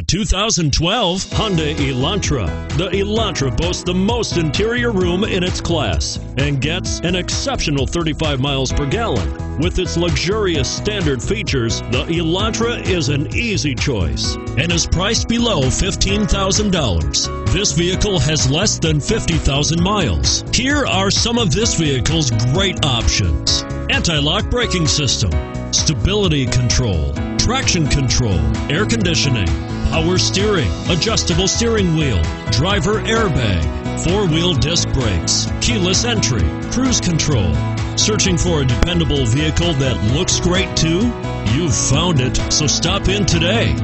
The 2012 Hyundai Elantra. The Elantra boasts the most interior room in its class and gets an exceptional 35 miles per gallon. With its luxurious standard features, the Elantra is an easy choice and is priced below $15,000. This vehicle has less than 50,000 miles. Here are some of this vehicle's great options. Anti-lock braking system, stability control, traction control, air conditioning, power steering, adjustable steering wheel, driver airbag, four-wheel disc brakes, keyless entry, cruise control. Searching for a dependable vehicle that looks great too? You've found it, so stop in today.